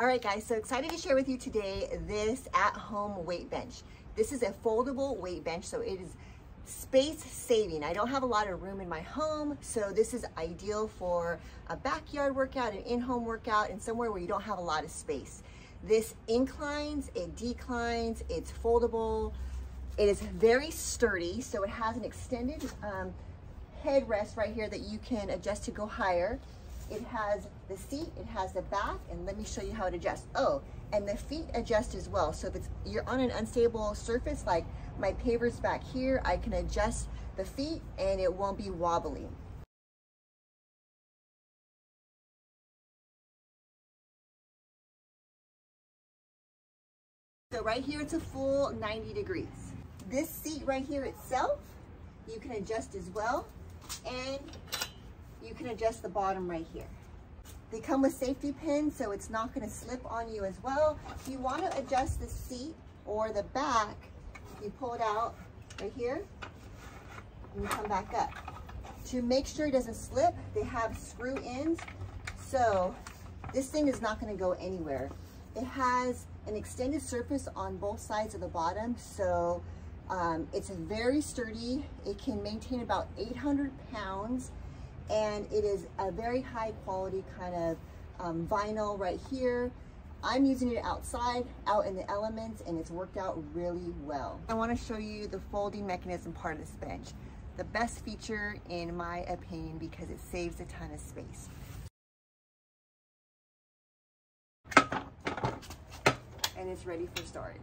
All right guys, so excited to share with you today this at-home weight bench. This is a foldable weight bench, so it is space saving. I don't have a lot of room in my home, so this is ideal for a backyard workout, an in-home workout, and somewhere where you don't have a lot of space. This inclines, it declines, it's foldable. It is very sturdy, so it has an extended um, headrest right here that you can adjust to go higher. It has the seat, it has the back, and let me show you how it adjusts. Oh, and the feet adjust as well. So if it's you're on an unstable surface, like my pavers back here, I can adjust the feet and it won't be wobbly. So right here, it's a full 90 degrees. This seat right here itself, you can adjust as well. And can adjust the bottom right here. They come with safety pins, so it's not gonna slip on you as well. If you wanna adjust the seat or the back, you pull it out right here, and you come back up. To make sure it doesn't slip, they have screw ins, so this thing is not gonna go anywhere. It has an extended surface on both sides of the bottom, so um, it's very sturdy. It can maintain about 800 pounds and it is a very high quality kind of um, vinyl right here. I'm using it outside, out in the elements, and it's worked out really well. I wanna show you the folding mechanism part of this bench. The best feature in my opinion because it saves a ton of space. And it's ready for storage.